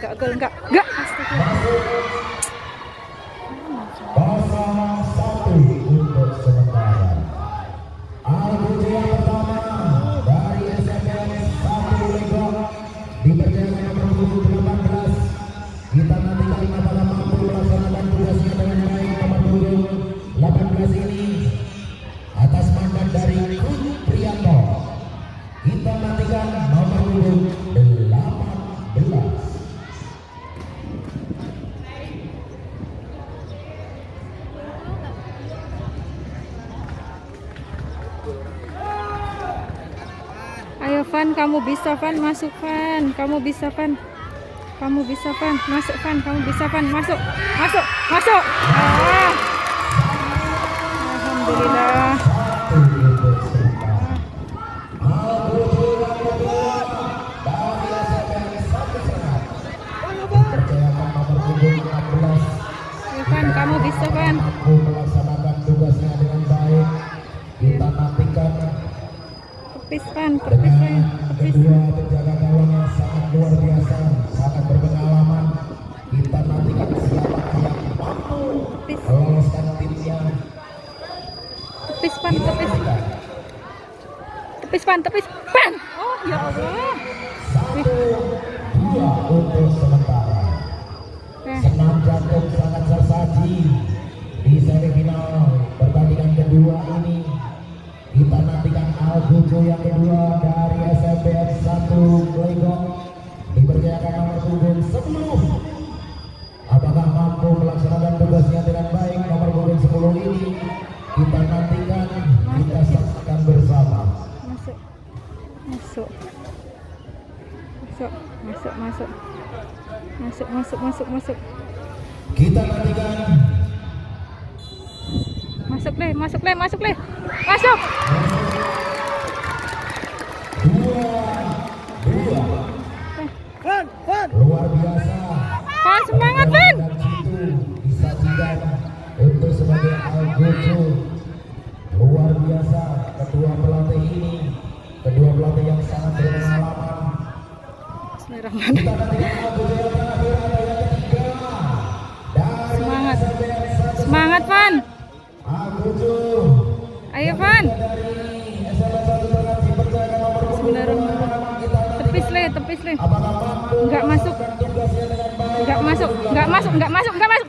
enggak enggak enggak. Astagfirullah Van kamu bisa Van masuk Van. Kamu bisa Van. Kamu bisa Van. Masuk Van. Kamu bisa Van. Masuk masuk masuk. Ah. Alhamdulillah tepis Van dengan tepis kedua penjaga gawang yang sangat luar biasa, sangat berpengalaman. Kita nantikan siapa yang mampu tepis meloloskan timnya. tepis Kita tepis tepis Van tepis Van oh ya Allah. Satu, dua untuk 1 Legong dipercayakan nomor punggung 10. Apakah mampu melaksanakan tugasnya dengan baik nomor punggung 10 ini? Kita nantikan, kita saksikan bersama. masuk masuk masuk masuk masuk masuk masuk masuk masuk Kita nantikan masuk deh masuk deh masuk deh masuk dua, dua. Luar biasa. Van semangat situ disajikan untuk sebagai Algojo luar biasa. Kedua pelatih ini kedua pelatih yang sangat berpengalaman. Bismillahirrahmanirrahim. Kita nantikan Algojo yang tepis le tepis le. Nggak masuk. Nggak masuk. Nggak masuk nggak masuk enggak masuk.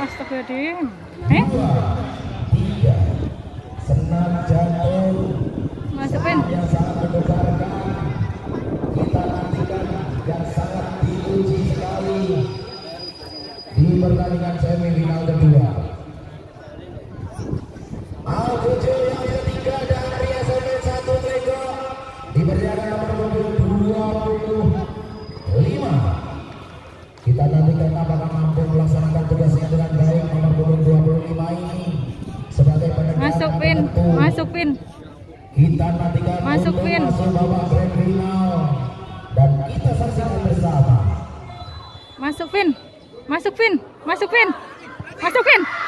Astagfirullahaladzim eh? Apakah mampu melaksanakan tugasnya dengan baik nomor punggung 25 ini. Sebagai masuk penentu. masuk Vin. Kita nantikan Masuk, Vin. masuk babak grand final. Dan kita saksikan bersama. masuk Vin. Masuk Vin. Masuk Vin. Masuk Vin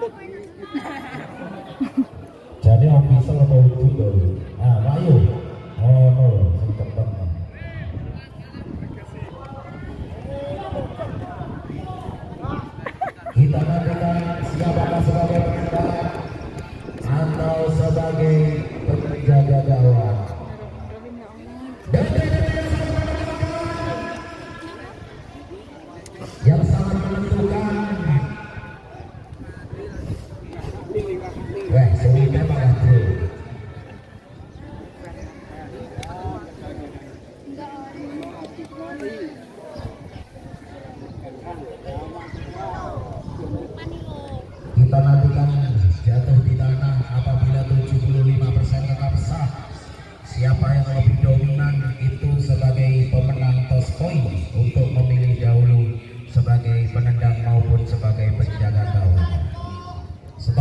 Jadi om bisa lebih itu dari. Ah, Bayu. Oh, no. Kita nantikan siapakah sebagai pemenang atau sebagai